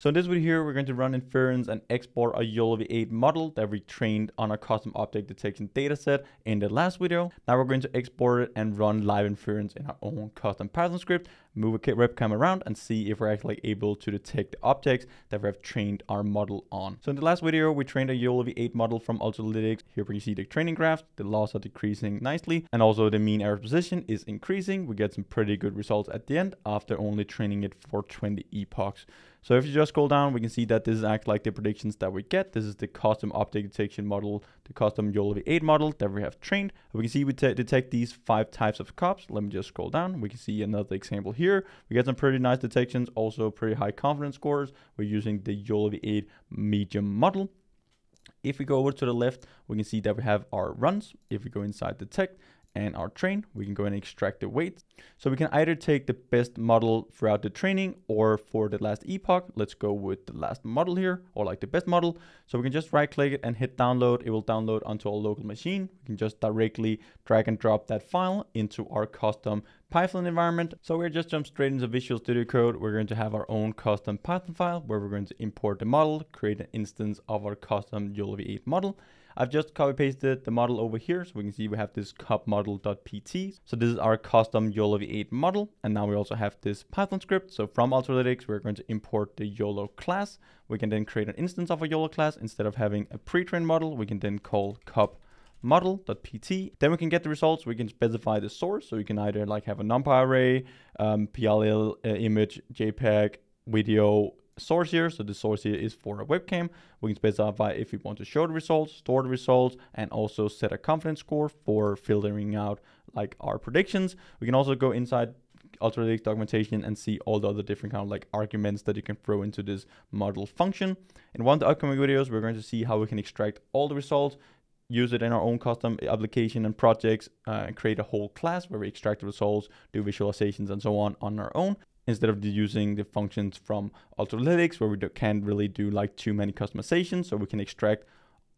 So in this video here, we're going to run inference and export a YOLO V8 model that we trained on our custom object detection dataset in the last video. Now we're going to export it and run live inference in our own custom Python script, move a webcam around and see if we're actually able to detect the objects that we have trained our model on. So in the last video, we trained a YOLO V8 model from Ultralytics. Here we can see the training graph, the loss are decreasing nicely, and also the mean average precision is increasing. We get some pretty good results at the end after only training it for 20 epochs. So if you just scroll down, we can see that this is act like the predictions that we get. This is the custom object detection model, the custom YOLO V8 model that we have trained. We can see we detect these five types of cops. Let me just scroll down. We can see another example here. We get some pretty nice detections, also pretty high confidence scores. We're using the YOLO V8 medium model. If we go over to the left, we can see that we have our runs. If we go inside detect, and our train, we can go and extract the weights. So we can either take the best model throughout the training or for the last epoch, let's go with the last model here or like the best model. So we can just right click it and hit download. It will download onto our local machine. We can just directly drag and drop that file into our custom Python environment. So we're just jump straight into Visual Studio Code. We're going to have our own custom Python file where we're going to import the model, create an instance of our custom YOLO V8 model, I've just copy pasted the model over here. So we can see we have this cup model.pt. So this is our custom YOLO V8 model. And now we also have this Python script. So from Ultralytics, we're going to import the YOLO class. We can then create an instance of a YOLO class. Instead of having a pre-trained model, we can then call cup model.pt. Then we can get the results. We can specify the source. So you can either like have a NumPy array, um, PIL uh, image, JPEG, video, source here. So the source here is for a webcam. We can specify if we want to show the results, store the results, and also set a confidence score for filtering out like our predictions. We can also go inside Ultralytics documentation and see all the other different kind of like arguments that you can throw into this model function. In one of the upcoming videos, we're going to see how we can extract all the results, use it in our own custom application and projects, uh, and create a whole class where we extract the results, do visualizations and so on on our own instead of using the functions from Ultralytics where we can't really do like too many customizations. So we can extract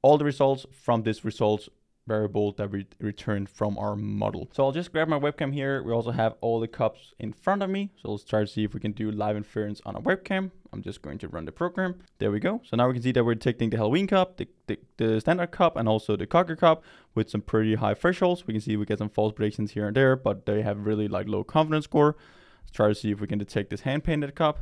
all the results from this results variable that we return from our model. So I'll just grab my webcam here. We also have all the cups in front of me. So let's try to see if we can do live inference on a webcam. I'm just going to run the program. There we go. So now we can see that we're detecting the Halloween cup, the, the, the standard cup, and also the Cocker cup with some pretty high thresholds. We can see we get some false predictions here and there, but they have really like low confidence score. Let's try to see if we can detect this hand painted cup.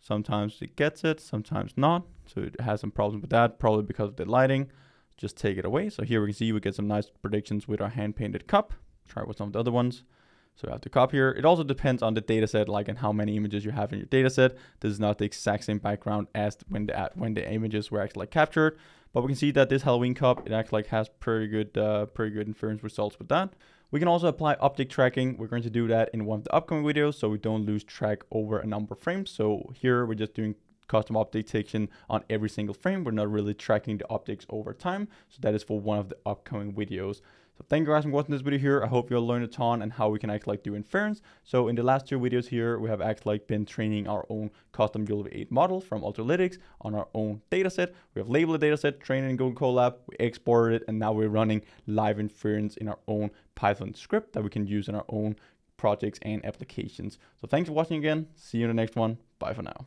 Sometimes it gets it, sometimes not. So it has some problems with that, probably because of the lighting. Just take it away. So here we can see we get some nice predictions with our hand painted cup. Try with some of the other ones. So we have the cup here. It also depends on the data set, like and how many images you have in your data set. This is not the exact same background as when the when the images were actually like captured. But we can see that this Halloween cup, it actually like has pretty good, uh, pretty good inference results with that. We can also apply object tracking. We're going to do that in one of the upcoming videos so we don't lose track over a number of frames. So here we're just doing custom object detection on every single frame. We're not really tracking the objects over time. So that is for one of the upcoming videos. So thank you guys for watching this video here. I hope you'll learn a ton and how we can actually like do inference. So in the last two videos here, we have actually like been training our own custom YOLO V8 model from Ultralytics on our own dataset. We have labeled the dataset, trained in Google Colab, we exported it, and now we're running live inference in our own Python script that we can use in our own projects and applications. So thanks for watching again. See you in the next one. Bye for now.